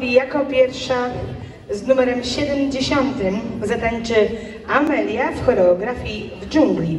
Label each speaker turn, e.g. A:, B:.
A: Jako pierwsza z numerem 70 zatańczy Amelia w choreografii w dżungli.